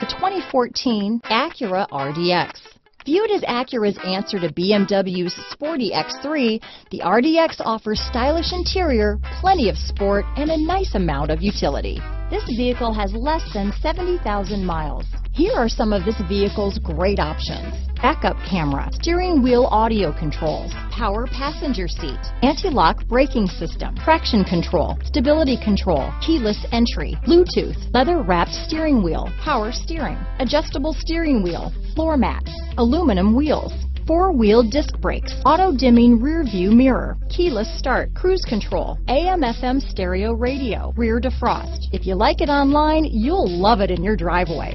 The 2014 Acura RDX. Viewed as Acura's answer to BMW's sporty X3, the RDX offers stylish interior, plenty of sport, and a nice amount of utility. This vehicle has less than 70,000 miles. Here are some of this vehicle's great options. Backup camera, steering wheel audio controls, power passenger seat, anti-lock braking system, traction control, stability control, keyless entry, Bluetooth, leather wrapped steering wheel, power steering, adjustable steering wheel, floor mats, aluminum wheels, four-wheel disc brakes, auto-dimming rear view mirror, keyless start, cruise control, AM FM stereo radio, rear defrost. If you like it online, you'll love it in your driveway.